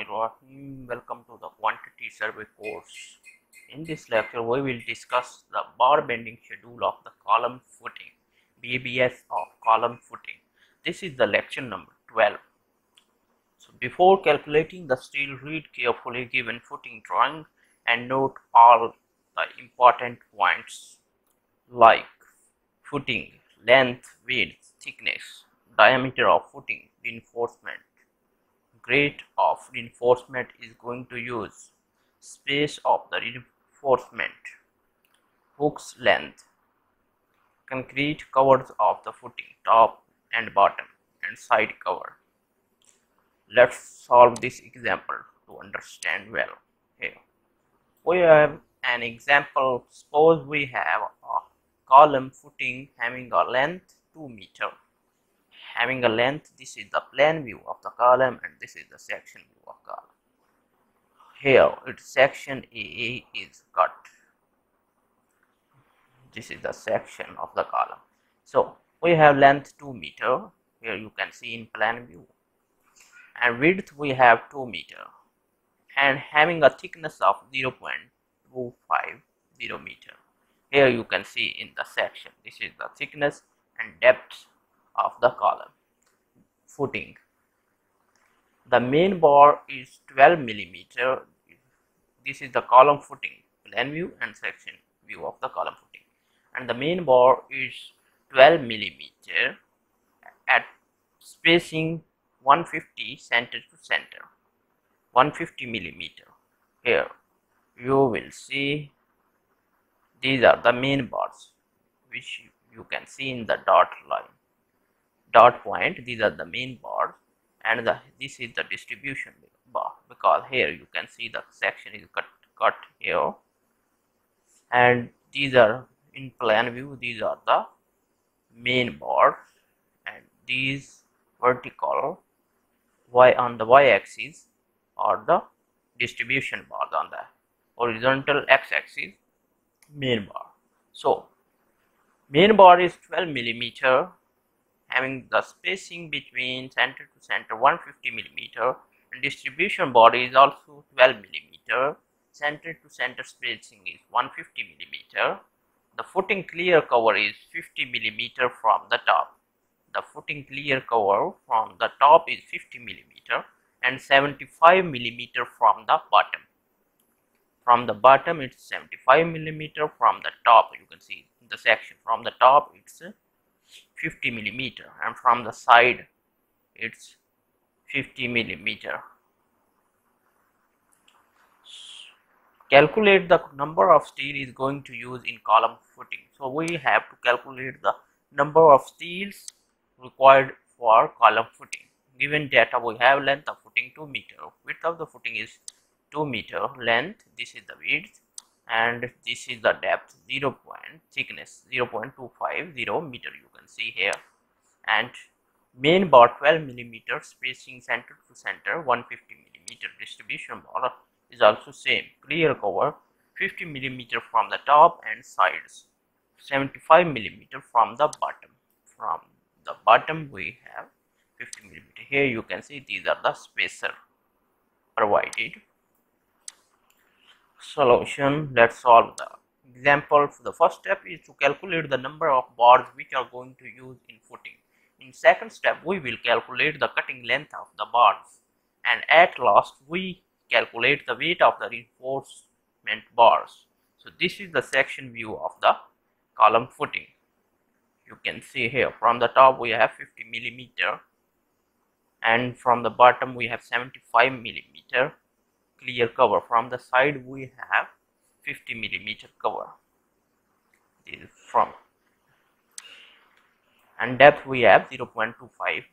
Bismillahirrahmanirrahim. Mm, welcome to the quantity survey course. In this lecture, we will discuss the bar bending schedule of the column footing, BBS of column footing. This is the lecture number 12. So before calculating the steel, read carefully given footing drawing and note all the important points like footing, length, width, thickness, diameter of footing, reinforcement, grade of reinforcement is going to use space of the reinforcement hooks length. Concrete covers of the footing top and bottom and side cover. Let's solve this example to understand well here. We have an example. Suppose we have a column footing having a length 2 meter having a length this is the plan view of the column and this is the section view of column. Here its section AA is cut. This is the section of the column. So we have length 2 meter. Here you can see in plan view. And width we have 2 meter. And having a thickness of 0.250 meter. Here you can see in the section. This is the thickness and depth of the column. Footing. The main bar is 12 millimeter. This is the column footing plan view and section view of the column footing. And the main bar is 12 millimeter at spacing 150 center to center. 150 millimeter. Here you will see these are the main bars which you can see in the dot line dot point these are the main bars and the this is the distribution bar because here you can see the section is cut cut here. And these are in plan view these are the main bars and these vertical y on the y axis are the distribution bars on the horizontal x axis main bar. So main bar is 12 millimeter having the spacing between center to center 150 millimeter and distribution body is also 12 millimeter. Center to center spacing is 150 millimeter. The footing clear cover is 50 millimeter from the top. The footing clear cover from the top is 50 millimeter and 75 millimeter from the bottom. From the bottom it's 75 millimeter. From the top you can see the section. From the top it's 50 millimeter and from the side it's 50 millimeter. Calculate the number of steel is going to use in column footing. So we have to calculate the number of steels required for column footing. Given data we have length of footing 2 meter. Width of the footing is 2 meter. Length this is the width. And this is the depth 0 point thickness 0 0.250 meter see here. And main bar 12 millimeter spacing center to center 150 millimeter distribution bar is also same. Clear cover 50 millimeter from the top and sides 75 millimeter from the bottom. From the bottom we have 50 millimeter. Here you can see these are the spacer provided. Solution let's solve the example the first step is to calculate the number of bars which are going to use in footing. In second step we will calculate the cutting length of the bars. And at last we calculate the weight of the reinforcement bars. So this is the section view of the column footing. You can see here from the top we have 50 millimeter. And from the bottom we have 75 millimeter clear cover. From the side we have 50 millimeter cover. This is from. And depth we have 0.25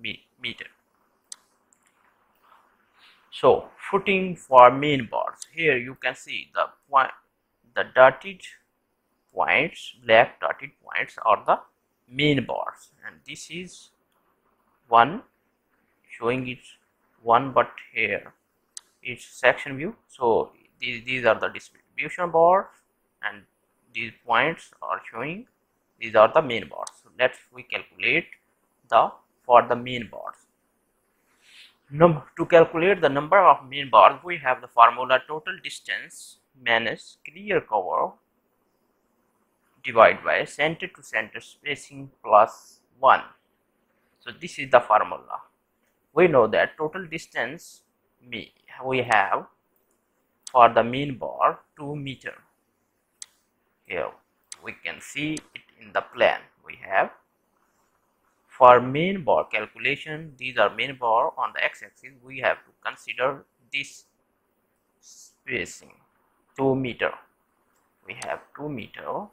meter. So footing for main bars here you can see the point the dotted points black dotted points are the main bars and this is one showing it one but here it's section view. So these these are the distribution bars and these points are showing these are the main bars so let's we calculate the for the main bars Num to calculate the number of main bars, we have the formula total distance minus clear cover divided by center to center spacing plus 1. So this is the formula. We know that total distance we have for the main bar 2 meter. Here we can see it in the plan. We have for main bar calculation, these are main bar on the x-axis. We have to consider this spacing 2 meter. We have 2 meter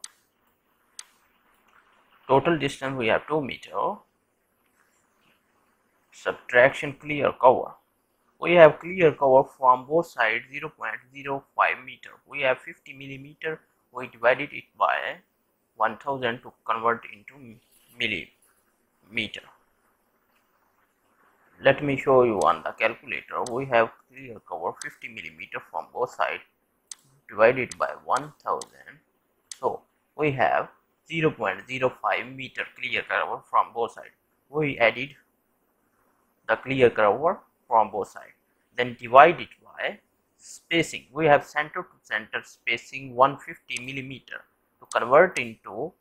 total distance we have 2 meter subtraction clear cover we have clear cover from both sides 0.05 meter. We have 50 millimeter we divided it by 1000 to convert into millimeter. Let me show you on the calculator. We have clear cover 50 millimeter from both sides divided by 1000 so we have 0.05 meter clear cover from both sides. We added the clear cover from both sides then divide it by spacing. We have center to center spacing 150 millimeter. To convert into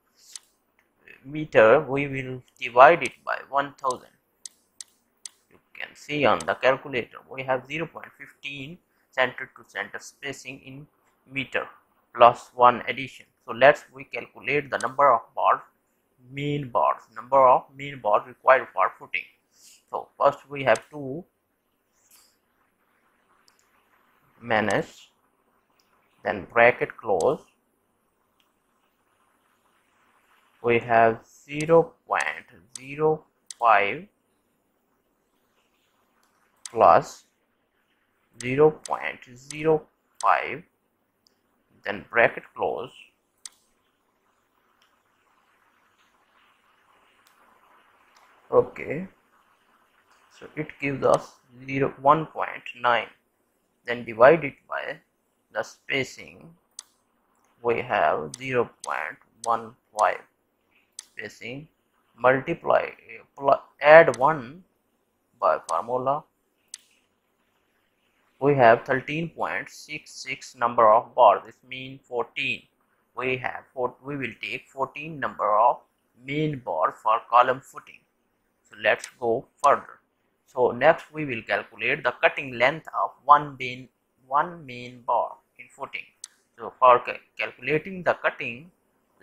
meter we will divide it by 1000 you can see on the calculator we have 0.15 center to center spacing in meter plus 1 addition. So let's we calculate the number of bars main bars. Number of main bars required for footing. So first we have to manage then bracket close. We have 0 0.05 plus 0 0.05 then bracket close. Okay. So it gives us 0 1.9 then divide it by the spacing we have 0 0.15 spacing multiply add 1 by formula. We have 13.66 number of bars this means 14 we have we will take 14 number of main bar for column footing. So let's go further so next we will calculate the cutting length of one main one main bar in footing so for ca calculating the cutting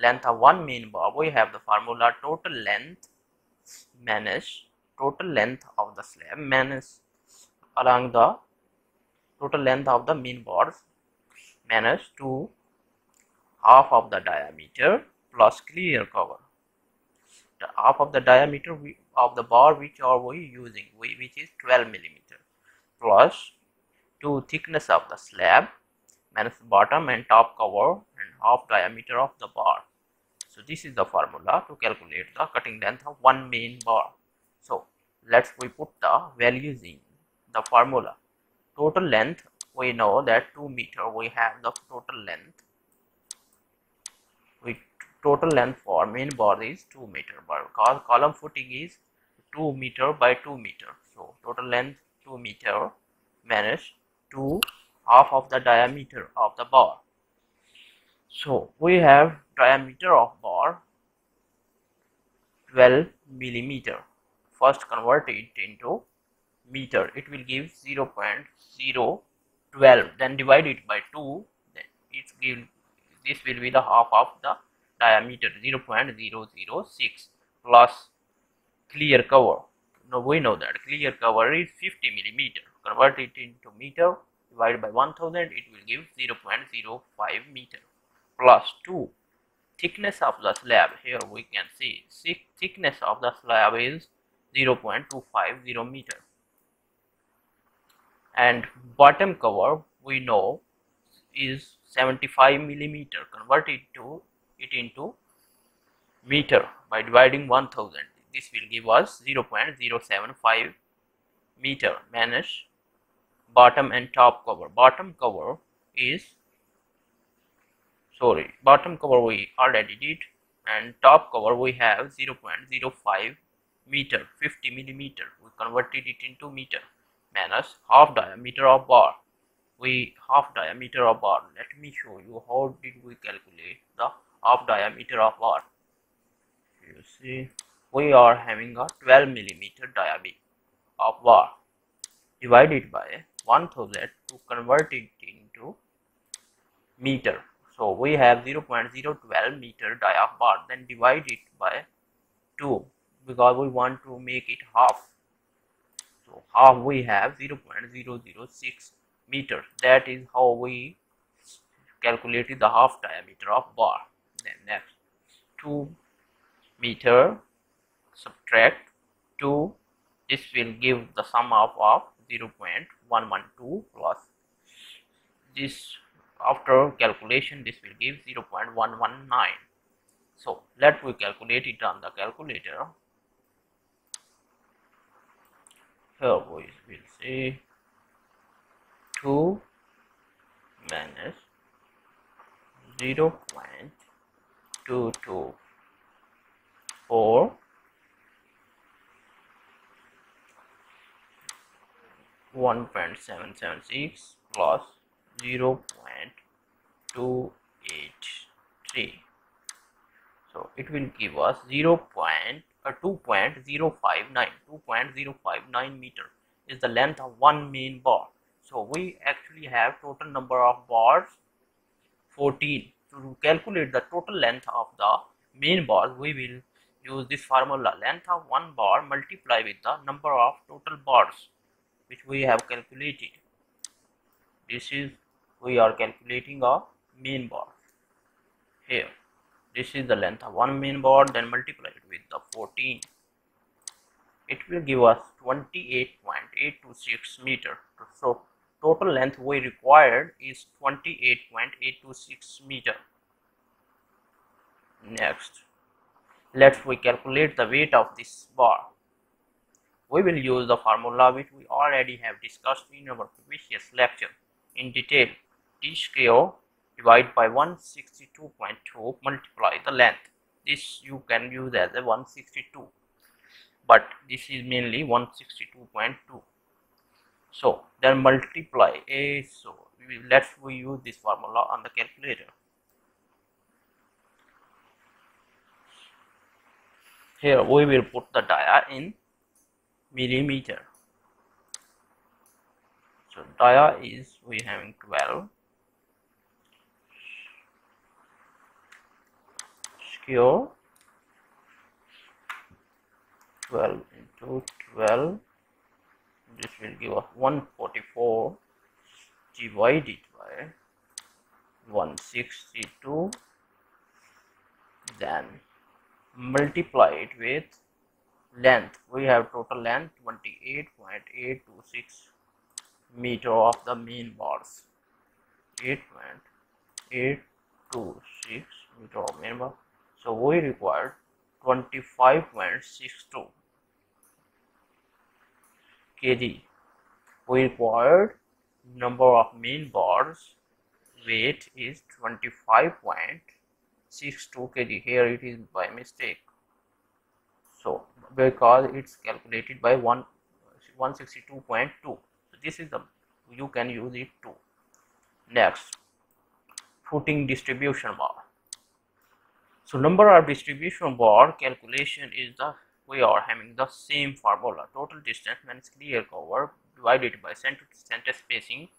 length of one main bar we have the formula total length minus total length of the slab minus along the total length of the main bars minus 2 half of the diameter plus clear cover. The half of the diameter of the bar which are we using which is 12 millimeter plus 2 thickness of the slab minus bottom and top cover and half diameter of the bar. So this is the formula to calculate the cutting length of one main bar. So let's we put the values in the formula. Total length we know that 2 meter we have the total length. We total length for main bar is 2 meter but because column footing is 2 meter by 2 meter. So total length 2 meter. Minus 2 half of the diameter of the bar. So we have diameter of bar 12 millimeter. First convert it into meter. It will give 0 0.012 then divide it by 2 then it will this will be the half of the diameter 0.006 plus clear cover. Now we know that. Clear cover is 50 millimeter. Convert it into meter divided by 1000 it will give 0.05 meter. Plus 2 thickness of the slab. Here we can see. Thickness of the slab is 0.250 meter. And bottom cover we know is 75 millimeter. Convert it to it into meter by dividing 1000 this will give us 0.075 meter minus bottom and top cover. Bottom cover is sorry bottom cover we already did and top cover we have 0.05 meter 50 millimeter. We converted it into meter minus half diameter of bar. We half diameter of bar. Let me show you how did we calculate the half diameter of bar. You see we are having a 12 millimeter diameter of bar divided by 1000 to convert it into meter. So we have 0.012 meter dia of bar then divide it by 2 because we want to make it half. So half we have 0.006 meter. That is how we calculated the half diameter of bar. Then next 2 meter subtract 2 this will give the sum of, of 0.112 plus this after calculation this will give 0.119 so let we calculate it on the calculator. Here we will say 2 minus 0 0.224 1.776 plus 0 0.283 so it will give us 0. Point, uh, 2.059 2.059 meter is the length of one main bar. So we actually have total number of bars 14 to calculate the total length of the main bars we will use this formula. Length of one bar multiply with the number of total bars which we have calculated. This is we are calculating a main bar. Here this is the length of one main bar then multiply it with the 14 it will give us 28.826 meter. So total length we required is 28.826 meter. Next let's we calculate the weight of this bar we will use the formula which we already have discussed in our previous lecture. In detail t square divided by 162.2 multiply the length. This you can use as a 162 but this is mainly 162.2 so then multiply a. So we, let's we use this formula on the calculator. Here we will put the dia in millimeter. So dia is we having 12 skew 12 into 12 this will give us 144 divided by 162 then multiply it with length we have total length 28.826 meter of the main bars 8.826 meter of main bar so we require 25.62 kg. We required number of main bars weight is 25.62 kg. Here it is by mistake. So because it's calculated by 1 162.2. So this is the you can use it too. Next, footing distribution bar. So number of distribution bar calculation is the we are having the same formula total distance minus clear cover divided by center center spacing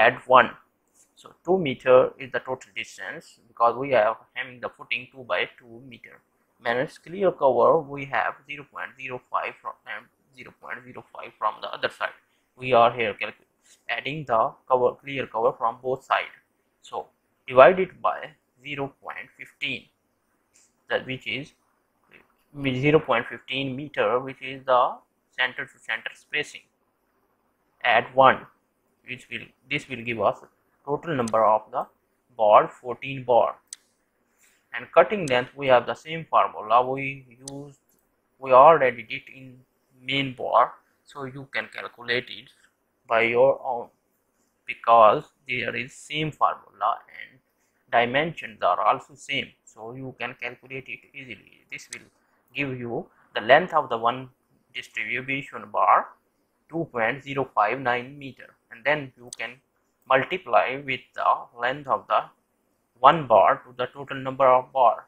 add 1 so 2 meter is the total distance because we are having the footing 2 by 2 meter clear cover we have 0 0.05 from 0 0.05 from the other side. We are here adding the cover clear cover from both sides so divide it by 0 0.15 that which is 0.15 meter which is the center to center spacing. Add 1 which will this will give us total number of the bar 14 bar and cutting length we have the same formula. We used we already did in main bar so you can calculate it by your own because there is same formula and dimensions are also same. So you can calculate it easily. This will give you the length of the one distribution bar 2.059 meter. And then you can multiply with the length of the one bar to the total number of bar.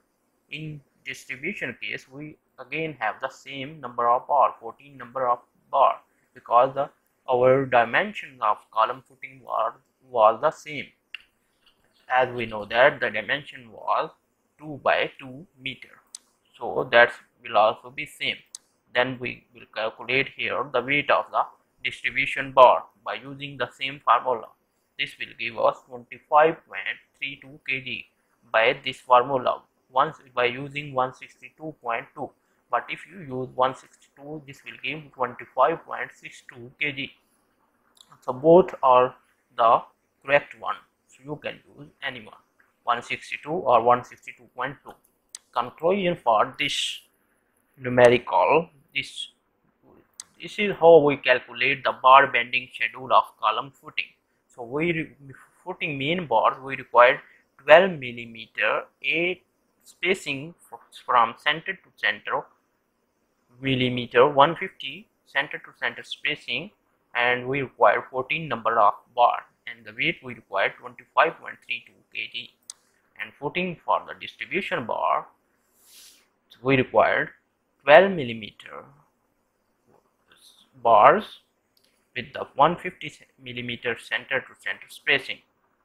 In distribution case we again have the same number of bar 14 number of bar because the our dimension of column footing was, was the same. As we know that the dimension was 2 by 2 meter. So that will also be same. Then we will calculate here the weight of the distribution bar by using the same formula this will give us 25.32 kg by this formula. Once by using 162.2 but if you use 162 this will give 25.62 kg. So both are the correct one. So you can use any one. 162 or 162.2 conclusion for this numerical. This this is how we calculate the bar bending schedule of column footing so we footing main bars we required 12 millimeter a spacing from center to center millimeter 150 center to center spacing and we require 14 number of bar and the weight we require 25.32 kg and footing for the distribution bar we required 12 millimeter bars with the 150 millimeter center to center spacing.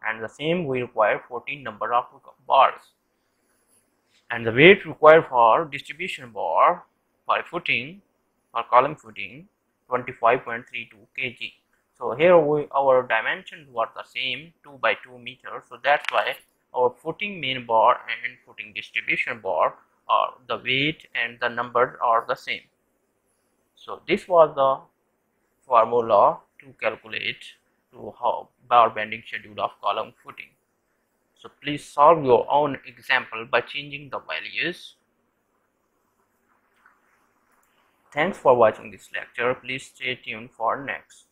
And the same we require 14 number of bars. And the weight required for distribution bar for footing or column footing 25.32 kg. So here we our dimensions were the same 2 by 2 meters so that's why our footing main bar and footing distribution bar are the weight and the numbers are the same. So this was the formula to calculate to how bar bending schedule of column footing. So please solve your own example by changing the values. Thanks for watching this lecture. Please stay tuned for next